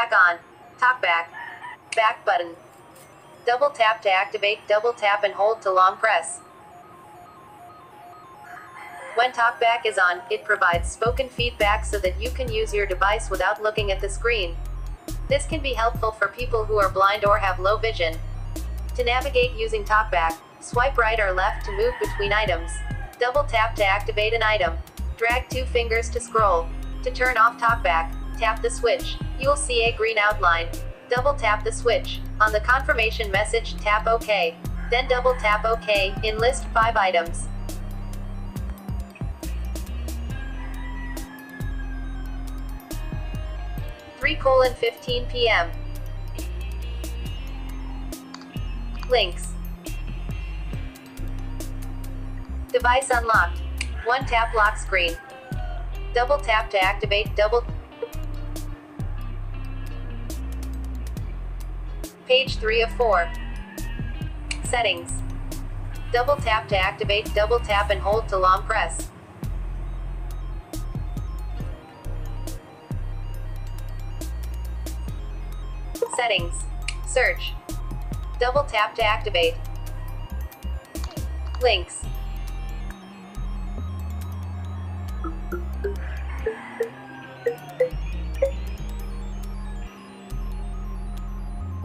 Talkback on. Talkback. Back button. Double tap to activate, double tap and hold to long press. When TalkBack is on, it provides spoken feedback so that you can use your device without looking at the screen. This can be helpful for people who are blind or have low vision. To navigate using TalkBack, swipe right or left to move between items. Double tap to activate an item. Drag two fingers to scroll. To turn off TalkBack, tap the switch. You'll see a green outline. Double tap the switch. On the confirmation message, tap OK. Then double tap OK in list 5 items. 3 colon 15 p.m. Links. Device unlocked. One tap lock screen. Double tap to activate double. Page 3 of 4. Settings. Double tap to activate, double tap and hold to long press. Settings. Search. Double tap to activate. Links.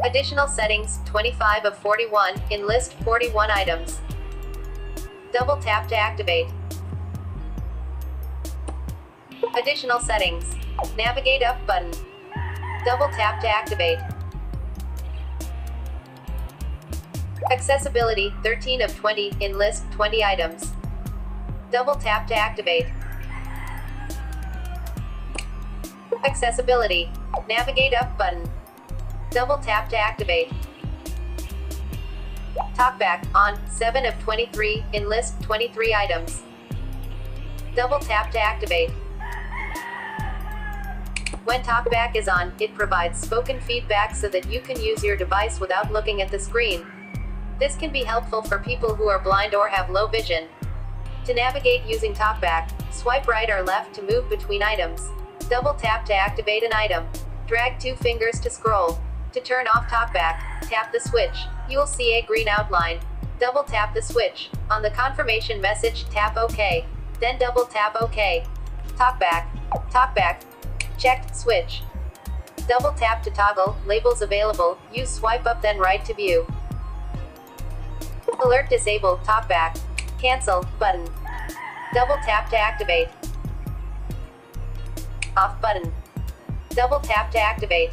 Additional settings 25 of 41 in list 41 items. Double tap to activate. Additional settings. Navigate up button. Double tap to activate. Accessibility 13 of 20 in list 20 items. Double tap to activate. Accessibility. Navigate up button. Double tap to activate. Talkback on 7 of 23 in list 23 items. Double tap to activate. When TalkBack is on, it provides spoken feedback so that you can use your device without looking at the screen. This can be helpful for people who are blind or have low vision. To navigate using TalkBack, swipe right or left to move between items. Double tap to activate an item. Drag two fingers to scroll. To turn off TalkBack, tap the switch. You will see a green outline. Double tap the switch. On the confirmation message, tap OK. Then double tap OK. Talkback. Talkback. Checked switch. Double tap to toggle, labels available, use swipe up then right to view. Alert disabled, talkback. Cancel, button. Double tap to activate. Off button. Double tap to activate.